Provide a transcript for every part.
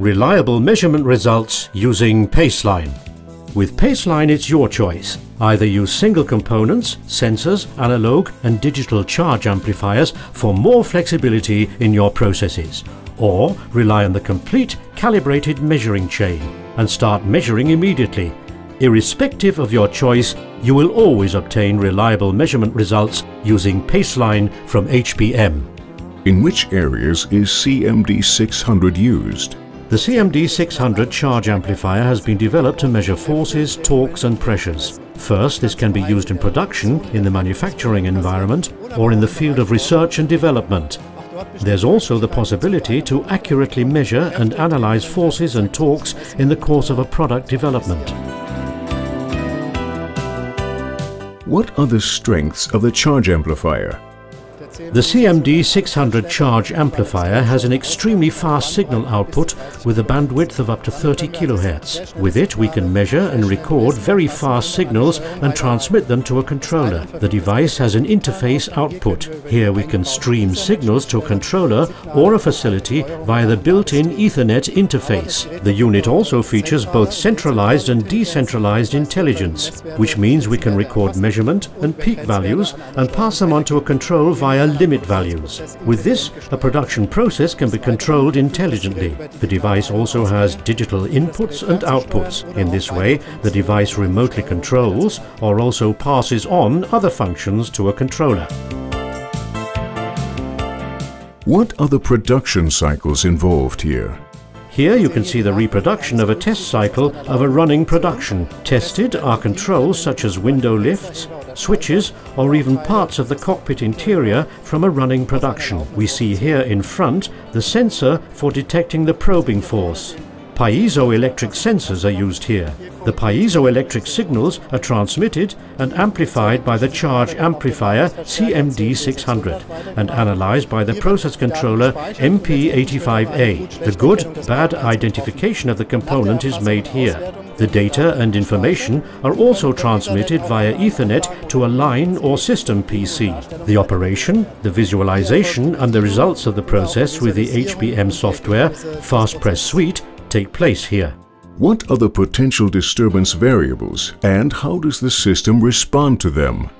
reliable measurement results using Paceline. With Paceline it's your choice. Either use single components, sensors, analog and digital charge amplifiers for more flexibility in your processes. Or rely on the complete calibrated measuring chain and start measuring immediately. Irrespective of your choice, you will always obtain reliable measurement results using Paceline from HBM. In which areas is CMD 600 used? The CMD 600 charge amplifier has been developed to measure forces, torques and pressures. First, this can be used in production, in the manufacturing environment or in the field of research and development. There's also the possibility to accurately measure and analyze forces and torques in the course of a product development. What are the strengths of the charge amplifier? The CMD 600 charge amplifier has an extremely fast signal output with a bandwidth of up to 30 kHz. With it we can measure and record very fast signals and transmit them to a controller. The device has an interface output. Here we can stream signals to a controller or a facility via the built-in Ethernet interface. The unit also features both centralized and decentralized intelligence, which means we can record measurement and peak values and pass them on to a control via limit values. With this, a production process can be controlled intelligently. The device also has digital inputs and outputs. In this way, the device remotely controls or also passes on other functions to a controller. What are the production cycles involved here? Here you can see the reproduction of a test cycle of a running production. Tested are controls such as window lifts, switches or even parts of the cockpit interior from a running production. We see here in front the sensor for detecting the probing force. Piezoelectric sensors are used here. The piezoelectric signals are transmitted and amplified by the charge amplifier CMD600 and analyzed by the process controller MP85A. The good bad identification of the component is made here. The data and information are also transmitted via Ethernet to a line or system PC. The operation, the visualization and the results of the process with the HBM software FastPress Suite take place here. What are the potential disturbance variables and how does the system respond to them?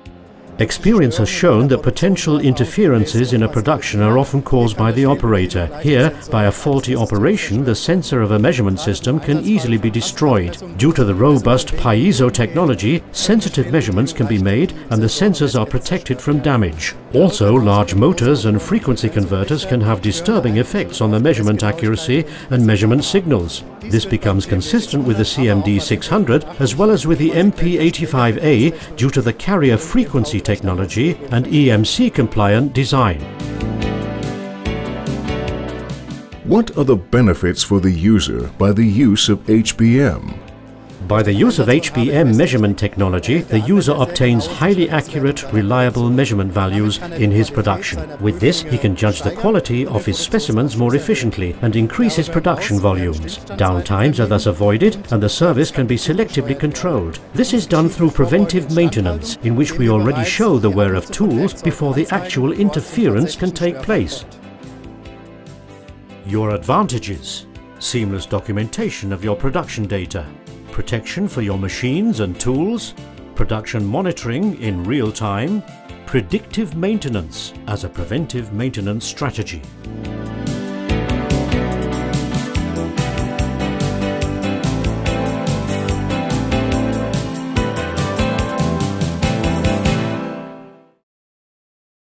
Experience has shown that potential interferences in a production are often caused by the operator. Here, by a faulty operation, the sensor of a measurement system can easily be destroyed. Due to the robust piezo technology, sensitive measurements can be made and the sensors are protected from damage. Also, large motors and frequency converters can have disturbing effects on the measurement accuracy and measurement signals. This becomes consistent with the CMD 600 as well as with the MP85A due to the carrier frequency technology and EMC compliant design. What are the benefits for the user by the use of HBM? By the use of HBM measurement technology, the user obtains highly accurate, reliable measurement values in his production. With this, he can judge the quality of his specimens more efficiently and increase his production volumes. Downtimes are thus avoided and the service can be selectively controlled. This is done through preventive maintenance, in which we already show the wear of tools before the actual interference can take place. Your advantages. Seamless documentation of your production data protection for your machines and tools, production monitoring in real time, predictive maintenance as a preventive maintenance strategy.